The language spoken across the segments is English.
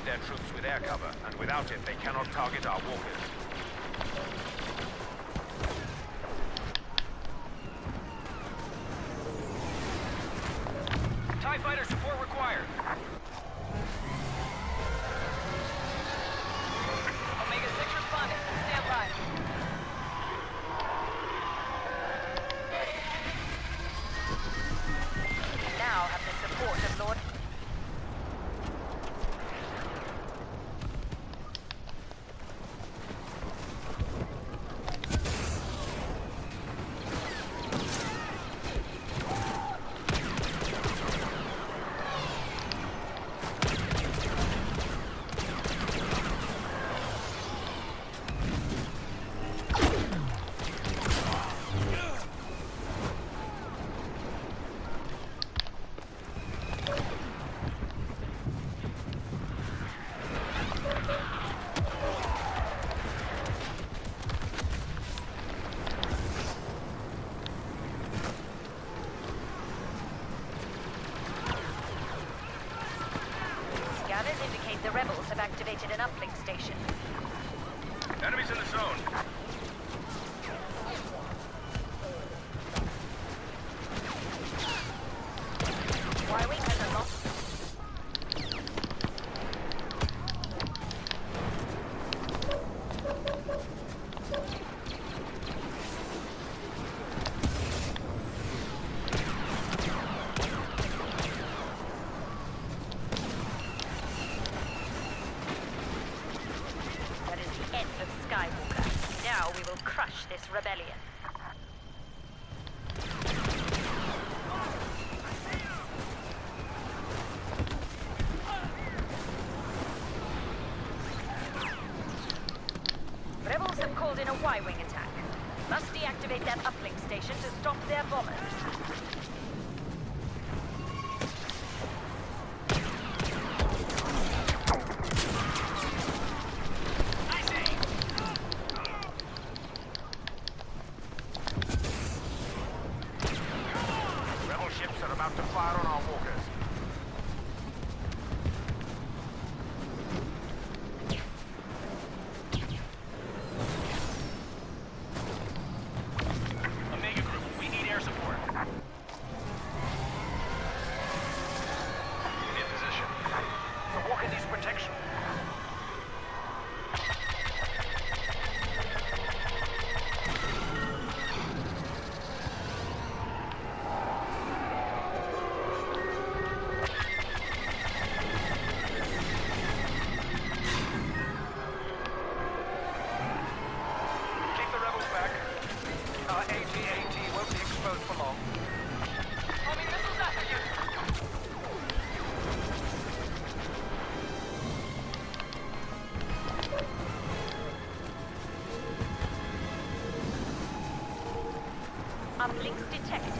their troops with air cover, and without it, they cannot target our walkers. The rebels have activated an uplink station. Enemies in the zone. Rebellion. Rebels have called in a Y-Wing attack. Must deactivate that uplink station to stop their bombers. Detected.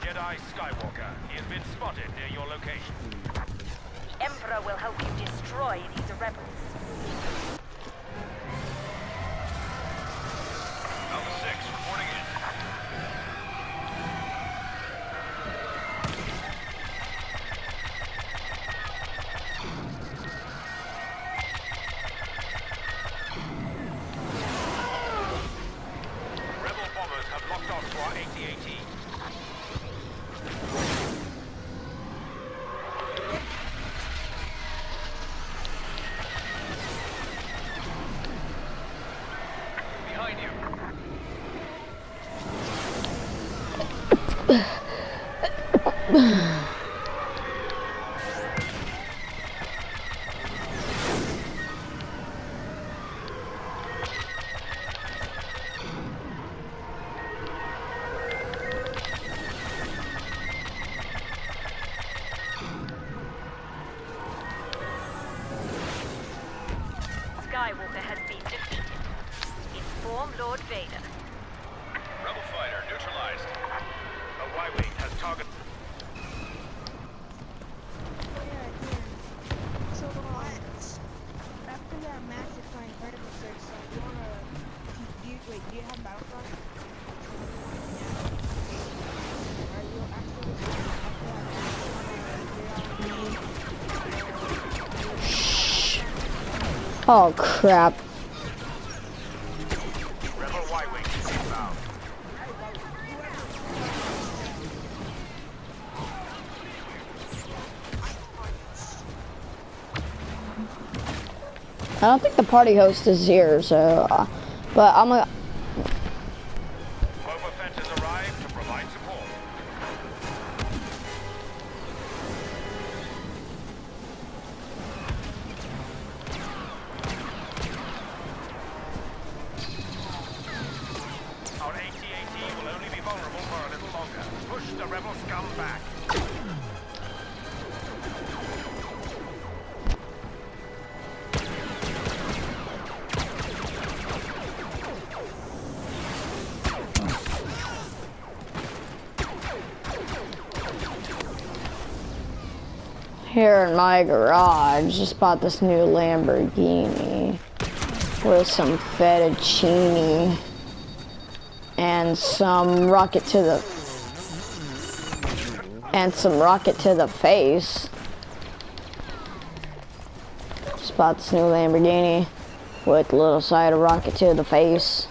Jedi Skywalker. He has been spotted near your location. The Emperor will help you destroy these rebels. Number 6, reporting in. Rebel bombers have locked on to our AT-AT Oh crap. I don't think the party host is here, so. Uh, but I'm gonna. Back. Here in my garage, just bought this new Lamborghini with some fettuccine and some rocket to the and some rocket to the face. Bought this new Lamborghini with little side of rocket to the face.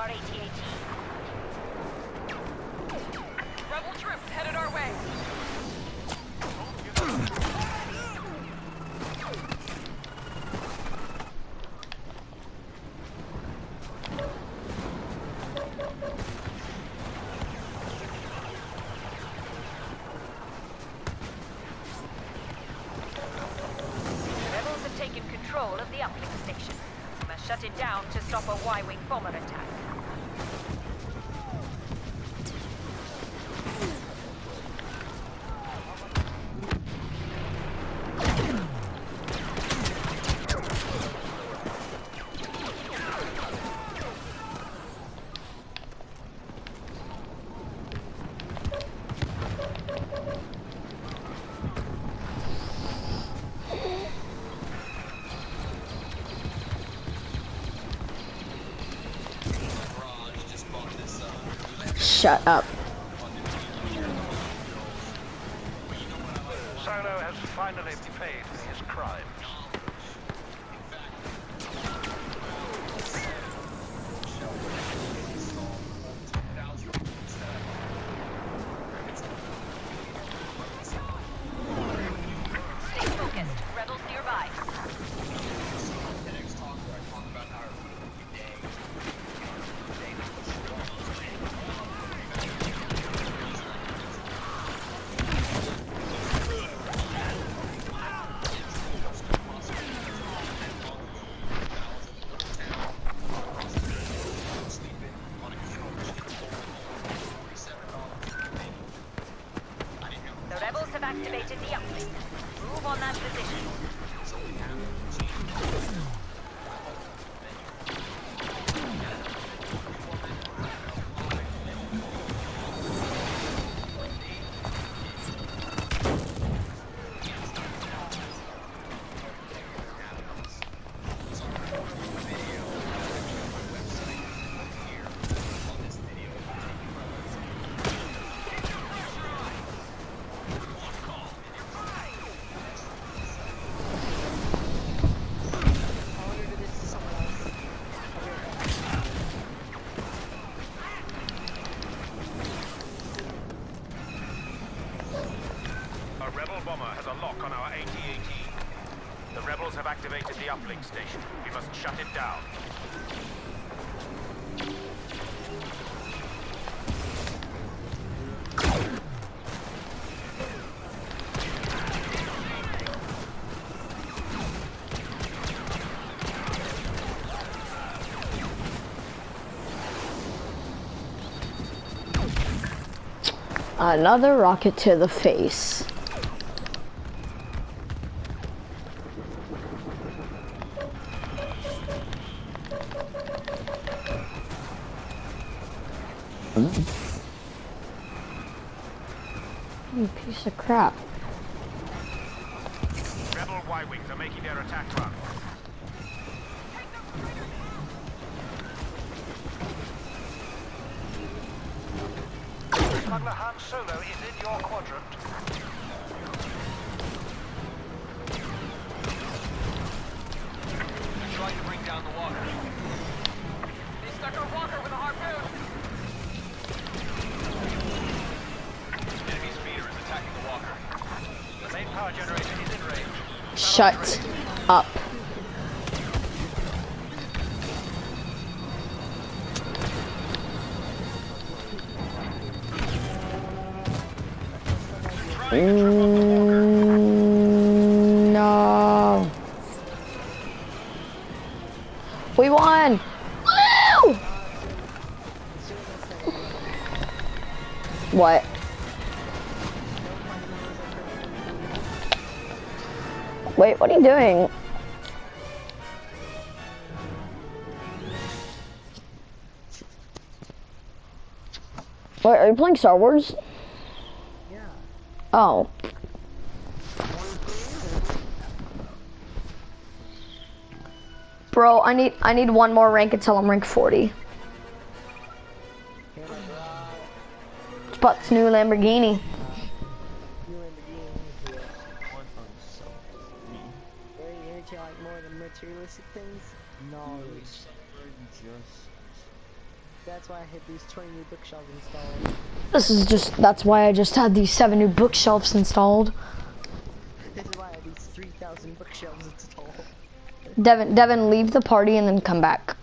Locked on to our AT-AT. Rebel troops headed our way. Rebels have taken control of the uplink station. We must shut it down to stop a Y-Wing bomber attack. Shut up. Solo has finally paid for his crimes. Rebel bomber has a lock on our AT-AT. The rebels have activated the uplink station. We must shut it down. Another rocket to the face. You piece of crap. Rebel Y-Wings are making their attack run. Smuggler Han Solo is in your quadrant. Trying to bring down the walker. They stuck a walker with a harpoon. Shut up. Mm, no. We won. Woo! What? What are you doing? Wait, are you playing Star Wars? Yeah. Oh. Bro, I need I need one more rank until I'm rank 40. It's about this new Lamborghini. Into like more the materialistic things? No, it's just That's why I had these 20 new bookshelves installed. This is just that's why I just had these seven new bookshelves installed. This is why I have these 3,000 bookshelves installed. Devin Devin leave the party and then come back.